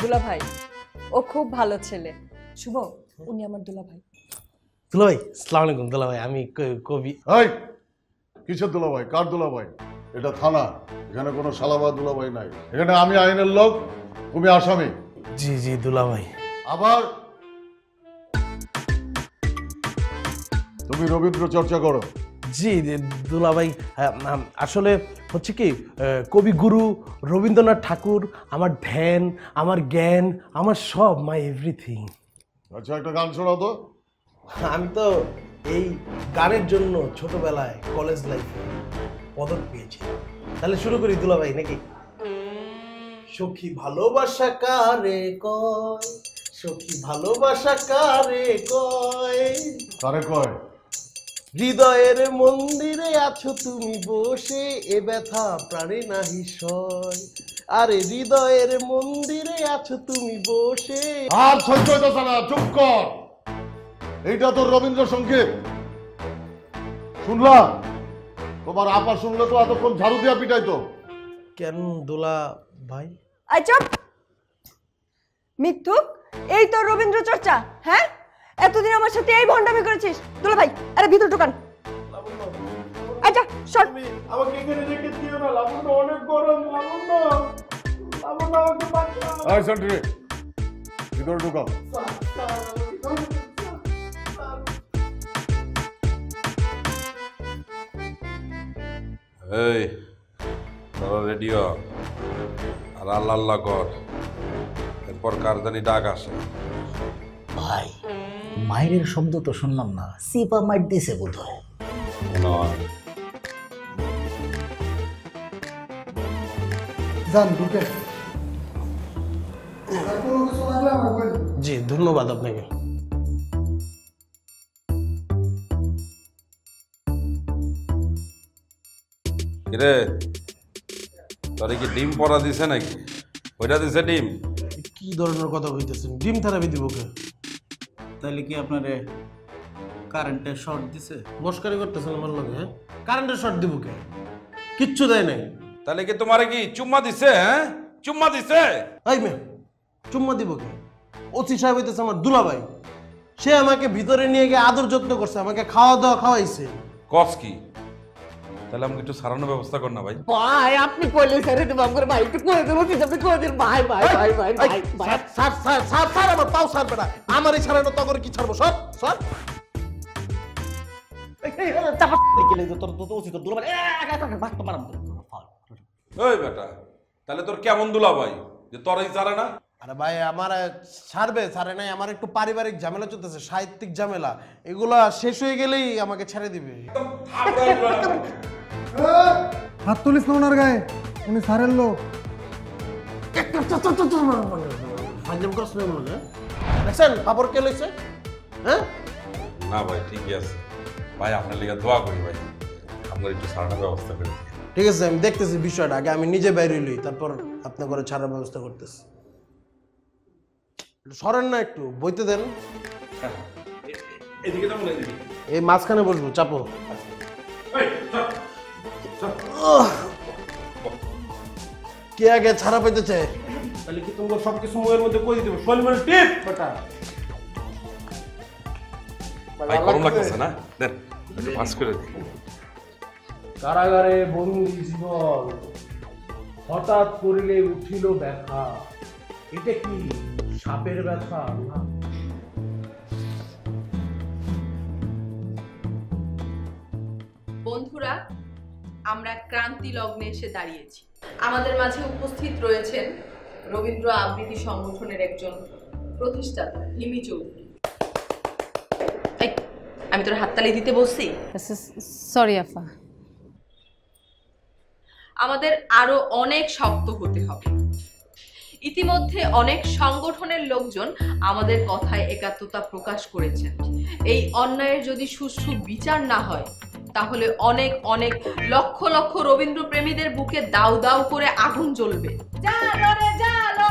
[SPEAKER 9] দুলা ভাই ও খুব ভালো ছেলে। শুভ? উনি আমার দুলা
[SPEAKER 10] ভাই। দুলা ভাই সালাম আলাইকুম দুলা ভাই আমি ক- কবি।
[SPEAKER 8] এই কিসের দুলাভাই কার দুলা ভাই? এটা থানা এখানে কোনো সালাবা দুলাভাই নাই। এখানে আমি আইনের লোক তুমি আসামি।
[SPEAKER 10] জি জি দুলাভাই
[SPEAKER 8] আবার? তুমি রবীন্দ্র চর্চা করো।
[SPEAKER 10] জি দুলাভাই আহ, আসলে হচ্ছে কি কবিগুরু রবীন্দ্রনাথ ঠাকুর আমার ধ্যান আমার জ্ঞান আমার সব মাই এভরিথিং
[SPEAKER 8] আচ্ছা একটা গান শোনাও তো।
[SPEAKER 10] আমি তো এই গানের জন্য ছোটবেলায় কলেজ লাইফে পদক পেয়েছি। তাহলে শুরু করি দুলাভাই নাকি? সখী ভালোবাসা কারে কয়? সখী ভালোবাসা কারে কয়?
[SPEAKER 8] কারে কয়?
[SPEAKER 10] হৃদয়ের মন্দিরে আছো তুমি বসে এ ব্যথা প্রাণে নাহি সয়। আরে হৃদয়ের মন্দিরে আছো তুমি বসে।
[SPEAKER 8] আর সহ্য হইতেছে না চুপ কর। এইটা তো রবীন্দ্রসঙ্গীত শুনলা? তোমার আপা শুনলে তো এতক্ষণ ঝাড়ু দিয়া পিটাইতো।
[SPEAKER 10] কেন দোলা ভাই?
[SPEAKER 9] আই চুপ। মিথ্যুক? এই তো রবীন্দ্র চর্চা হ্যাঁ? এতদিন আমার সাথে এই ভণ্ডামি করেছিস। দুলা ভাই আরে ভিতর ঢোকান। আচ্ছা শট
[SPEAKER 10] আমাকে এখানে রেখে দিও না লাবণ্য অনেক গরম লাবণ্য। লাবণ্য আমাকে বাঁচাও
[SPEAKER 8] এই সেন্ট্রি ভিতরে ঢুকাও।
[SPEAKER 4] এই তোরা রেডিও আর আল্লাহ আল্লাহ কর। এরপর কার জানি ডাক আসে?
[SPEAKER 18] ভাই মায়ের শব্দ তো শুনলাম না। সিপা মাইট দিছে বোধ হয়
[SPEAKER 15] যান ঢুকে।
[SPEAKER 10] জি ধন্যবাদ আপনাকে।
[SPEAKER 4] কিরে? তোরে কি ডিম পরা দিছে নাকি? ওইটা দিছে ডিম?
[SPEAKER 10] কি ধরনের কথা কইতেছেন? ডিম থেরাপি দিব কে?
[SPEAKER 18] তাহলে কি আপনারে কারেন্টের শর্ট দিছে?
[SPEAKER 10] মস্কারি করতেছেন আমার লগে হ্যাঁ? কারেন্টের শর্ট দিব কে? কিচ্ছু দেয় নাই।
[SPEAKER 4] তাহলে কি তোমারে কি চুম্মা দিছে হ্যাঁ? চুম্মা দিছে?
[SPEAKER 10] এই মে চুম্মা দিব কে? ওসি সাহেব হইতেছে আমার দুলাভাই। সে আমাকে ভিতরে নিয়ে গিয়ে আদর যত্ন করছে আমাকে খাওয়া দাওয়া খাওয়াইছে।
[SPEAKER 4] কস কি? তাহলে আমাকে একটু সারানোর ব্যবস্থা কর না ভাই।
[SPEAKER 18] ভাই আপনি কইলে ছেড়ে দেবো আমার ভাই একটু করে দেবো কিন্তু আপনি করে দিন। ভাই ভাই ভাই ভাই
[SPEAKER 10] স্যার স্যার স্যার স্যার আমার পাও আমার এই তখন কি ছাড়বো?
[SPEAKER 18] তোর
[SPEAKER 4] তাহলে তোর কেমন দুলা ভাই যে তোরই জানে না?
[SPEAKER 10] আরে ভাই আমার ছাড়বে ছাড়ে নাই। আমার একটু পারিবারিক ঝামেলা চলতেছে সাহিত্যিক ঝামেলা। এগুলা শেষ হয়ে গেলেই আমাকে ছেড়ে দিবে।
[SPEAKER 15] হাত তুলিস না ওনার গায়ে। উনি সারের লোক।
[SPEAKER 10] দেখছেন খবর কে লইছে? হ্যাঁ?
[SPEAKER 4] না ভাই ঠিকই আছে। ভাই আপনার লিগে দোয়া করি ভাই। আমার একটু সারানোর ব্যবস্থা করে
[SPEAKER 10] ঠিক আছে আমি দেখতেছি বিষয়টা। আগে আমি নিজে বাইরে লই তারপর আপনার করে ছাড়ার ব্যবস্থা করতেছি। একটু সরেন না একটু বইতে দেন। এই মাঝখানে বসবো চাপো। কে আগে ছাড়া পেতে চায় তাহলে কি তোমার সবকিছু মুখের মধ্যে কই দিতে শৈল মানে টিপ বেটা।
[SPEAKER 4] ভাই গরম লাগতেছে না? দেন একটু পাস করে দিন
[SPEAKER 10] কারাগারে বন্দি জীবন হঠাৎ করিলে উঠিল ব্যথা। এটা কি সাপের ব্যথা? না
[SPEAKER 13] বন্ধুরা আমরা ক্রান্তি লগ্নে এসে দাঁড়িয়েছি। আমাদের মাঝে উপস্থিত রয়েছেন রবীন্দ্র আবৃত্তি সংগঠনের একজন প্রতিষ্ঠাতা হিমি চৌধুরী। আমি তোর হাততালি দিতে বসছি?
[SPEAKER 12] সরি আফা।
[SPEAKER 13] আমাদের আরও অনেক শক্ত হতে হবে। ইতিমধ্যে অনেক সংগঠনের লোকজন আমাদের কথায় একাত্মতা প্রকাশ করেছেন। এই অন্যায়ের যদি সুষ্ঠু বিচার না হয় তাহলে অনেক অনেক লক্ষ লক্ষ রবীন্দ্র প্রেমীদের বুকে দাউ দাউ করে আগুন জ্বলবে।
[SPEAKER 12] জালো রে জালো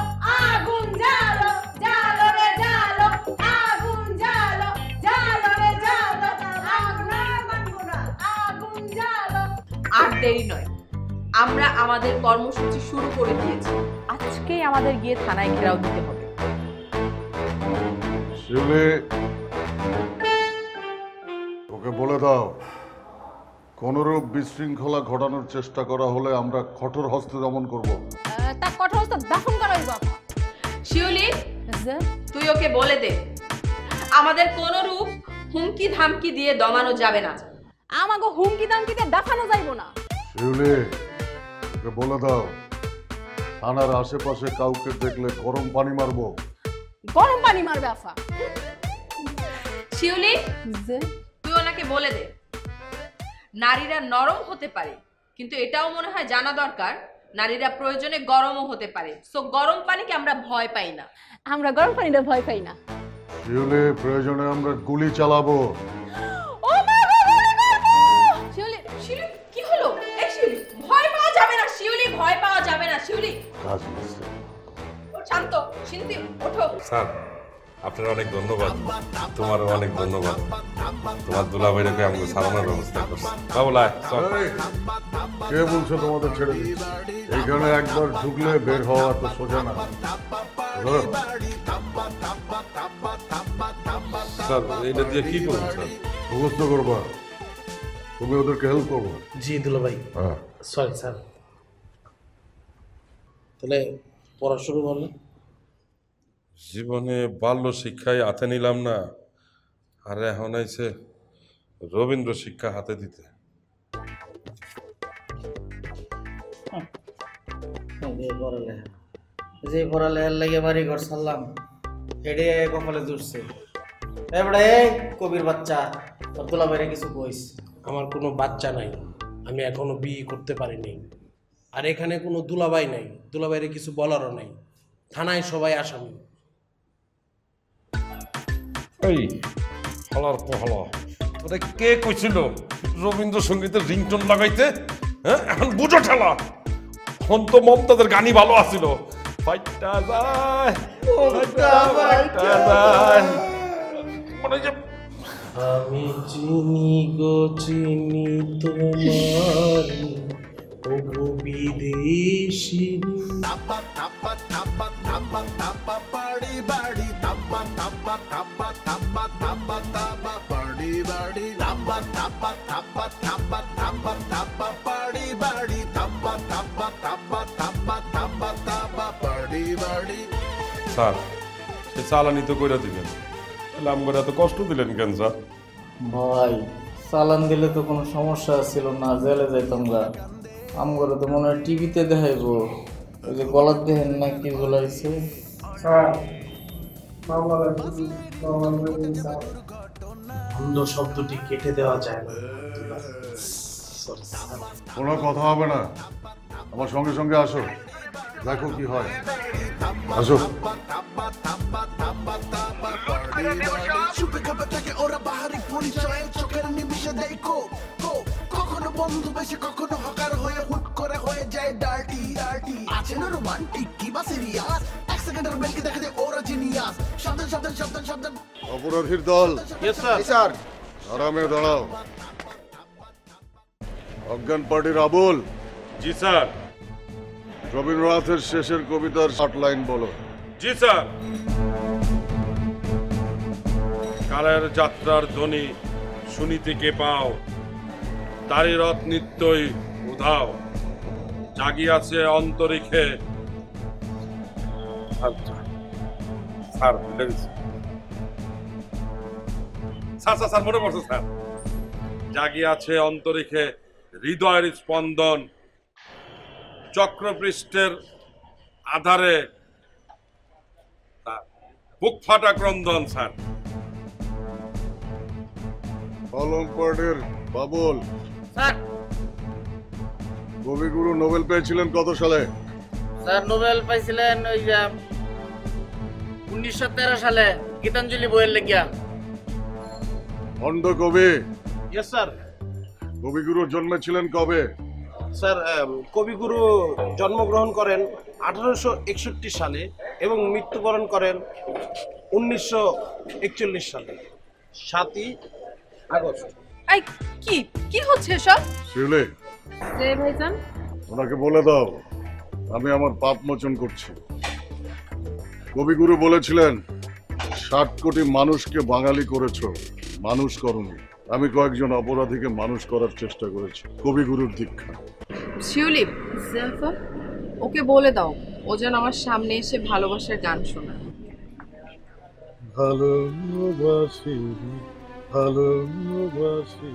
[SPEAKER 12] আগুন জালো জালো রে জালো আগুন জালো জালো রে জালো আগুন মানবো না আগুন জালো।
[SPEAKER 13] আর দেরি নয় আমরা আমাদের কর্মসূচি শুরু করে দিয়েছি। আজকেই আমাদের গিয়ে থানায় ঘেরাও দিতে হবে।
[SPEAKER 8] ওকে বলে দাও। কোনরূপ বিশৃঙ্খলা ঘটানোর চেষ্টা করা হলে আমরা কঠোর হস্তে দমন করব।
[SPEAKER 12] তা কঠোর তো দাফন করা হইব
[SPEAKER 13] শিউলি তুই ওকে বলে দে। আমাদের কোনরূপ হুমকি ধামকি দিয়ে দমানো যাবে না।
[SPEAKER 12] আমাকে হুমকি দামকিতে দাফানো যাইব না।
[SPEAKER 8] শিউলি ওকে বলে দাও। থানার আশেপাশে কাউকে দেখলে গরম পানি মারবো।
[SPEAKER 12] গরম পানি মারবে আফা
[SPEAKER 13] শিউলি তুই ওনাকে বলে দে। নারীরা নরম হতে পারে কিন্তু এটাও মনে হয় জানা দরকার নারীরা প্রয়োজনে গরমও হতে পারে। সো গরম পানিকে আমরা ভয় পাই না।
[SPEAKER 12] আমরা গরম পানিটা ভয় পাই না।
[SPEAKER 8] শিউলি প্রয়োজনে আমরা গুলি চালাবো।
[SPEAKER 12] ও মা গো গুলি করব!
[SPEAKER 13] শিউলি শিউলি কি হলো? এই শিউলি ভয় পাওয়া যাবে না শিউলি ভয় পাওয়া যাবে না শিউলি।
[SPEAKER 8] কাজ
[SPEAKER 13] ও শান্ত শিন্তি ওঠো।
[SPEAKER 4] স্যার আপনার অনেক ধন্যবাদ। তোমারও অনেক ধন্যবাদ। তোমার দুলাভাইটাকে আমাকে সারানোর ব্যবস্থা করছে। বাবুলা
[SPEAKER 8] কে বলছো তোমাদের ছেড়ে এইখানে একবার ঢুকলে বের হওয়া তো সোজা না?
[SPEAKER 4] স্যার এটা দিয়ে কি করব স্যার?
[SPEAKER 8] মুখস্থ করবা। তুমি ওদেরকে হেল্প করব।
[SPEAKER 10] জি দুলো ভাই
[SPEAKER 8] হ্যাঁ।
[SPEAKER 10] Sorry sir. তাহলে পড়া শুরু করলেন
[SPEAKER 4] জীবনে বাল্য শিক্ষায় হাতে নিলাম না। আর এখন আইছে রবীন্দ্র শিক্ষা হাতে দিতে।
[SPEAKER 18] যে পড়ালেখা যে পড়ালেখার লাগে বাড়ি ঘর ছাড়লাম। এডে কপালে জুটছে। এবারে কবির বাচ্চা তোর তোলা বাইরে কিছু কইস।
[SPEAKER 10] আমার কোনো বাচ্চা নাই। আমি এখনও বিয়ে করতে পারিনি। আর এখানে কোনো দুলাভাই নাই। দুলাভাইরে কিছু বলারও নাই। থানায় সবাই আসামি।
[SPEAKER 4] এই হলার পহলা। ওটা কে কইছিল রবীন্দ্রসঙ্গীতের রিংটোন লাগাইতে? হ্যাঁ এখন বুঝো ঠেলা। এখন তো মমতাদের গানই ভালো আছিল। ফাইটা যায় ফাইটা যায়। মনে যে
[SPEAKER 10] আমি চিনি গো চিনি তোমার। ওগো বিদেশি।
[SPEAKER 5] tamba tamba party party tamba tamba tamba tamba tamba tamba party party tamba tamba tamba tamba tamba tamba party party
[SPEAKER 4] sir সে চালানি তো কইরা দিবেন তাহলে আমগরে এত কষ্ট দিলেন কেন স্যার
[SPEAKER 3] ভাই চালান দিলে তো কোনো সমস্যা ছিল না জেলে যাইতাম গা আমগরে তো মনে হয় টিভিতে দেখাইবো ওই যে গলার দেহেন না কি বলাইছে স্যার 妈妈的，妈妈的，妈妈的。
[SPEAKER 19] বন্ধ শব্দটি কেটে দেওয়া যায় না।
[SPEAKER 8] কোনো কথা হবে না। আমার সঙ্গে সঙ্গে আসো। দেখো কি হয়। আসো।
[SPEAKER 5] কখনো বন্ধু বেশে কখনো হকার হয়ে হুট করে হয়ে যায় ডার্টি ডার্টি আছে না রোমান্টিক কি বা সিরিয়াস সেকেন্ডের দেখা ওরা জিনিয়াস। সাবধান সাবধান সাবধান সাবধান।
[SPEAKER 8] অপরাধীর দল।
[SPEAKER 5] স্যার
[SPEAKER 8] আরামে দাঁড়াও। অজ্ঞান পার্টির আবুল।
[SPEAKER 4] জি স্যার।
[SPEAKER 8] রবীন্দ্রনাথের শেষের কবিতার ষাট লাইন বলো।
[SPEAKER 4] জি স্যার। কালের যাত্রার ধ্বনি শুনিতে কে পাও? তারি রথ নিত্যই উধাও। জাগিয়াছে অন্তরিক্ষে স্যার ভুলে গেছি। স্যার স্যার স্যার মনে পড়ছে স্যার জাগিয়াছে অন্তরিক্ষে হৃদয়ের স্পন্দন চক্রপৃষ্ঠের আধারে বুক ফাটা ক্রন্দন স্যার
[SPEAKER 8] কলম পার্টির বাবুল
[SPEAKER 3] স্যার
[SPEAKER 8] কবিগুরু নোবেল পেয়েছিলেন কত সালে
[SPEAKER 3] স্যার নোবেল পাইছিলেন ওই যে উনিশশো তেরো সালে গীতাঞ্জলি বইয়ের লেগিয়া
[SPEAKER 8] অন্ধ কবি।
[SPEAKER 10] ইয়েস স্যার
[SPEAKER 8] কবিগুরু জন্মেছিলেন কবে?
[SPEAKER 10] স্যার কবিগুরু জন্মগ্রহণ করেন আঠারোশো একষট্টি সালে এবং মৃত্যুবরণ করেন উনিশশো একচল্লিশ সালে সাতই আগস্ট।
[SPEAKER 13] এই কি কি হচ্ছে সব
[SPEAKER 8] শিউলি।
[SPEAKER 20] ভাইজান?
[SPEAKER 8] ওনাকে বলে দাও আমি আমার পাপ মোচন করছি। কবিগুরু বলেছিলেন ষাট কোটি মানুষকে বাঙালি করেছ মানুষ করনি। আমি কয়েকজন অপরাধীকে মানুষ করার চেষ্টা করেছি কবিগুরুর দীক্ষা।
[SPEAKER 13] শিউলি জাফর ওকে বলে দাও ও যেন আমার সামনে এসে ভালোবাসার গান শোনায়।
[SPEAKER 8] ভালোবাসি ভালোবাসি।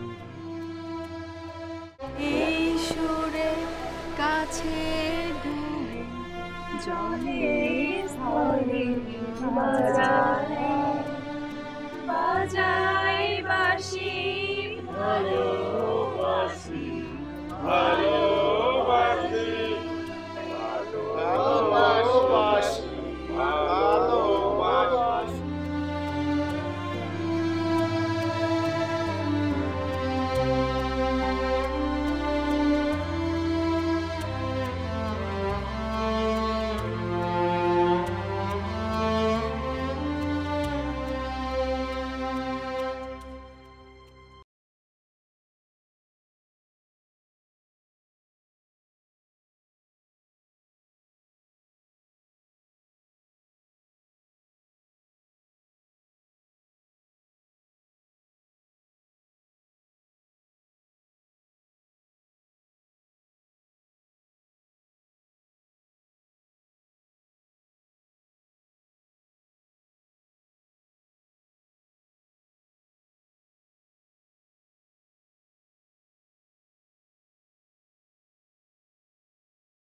[SPEAKER 12] এই সুরে কাছে surely is calling Hello Hello Hello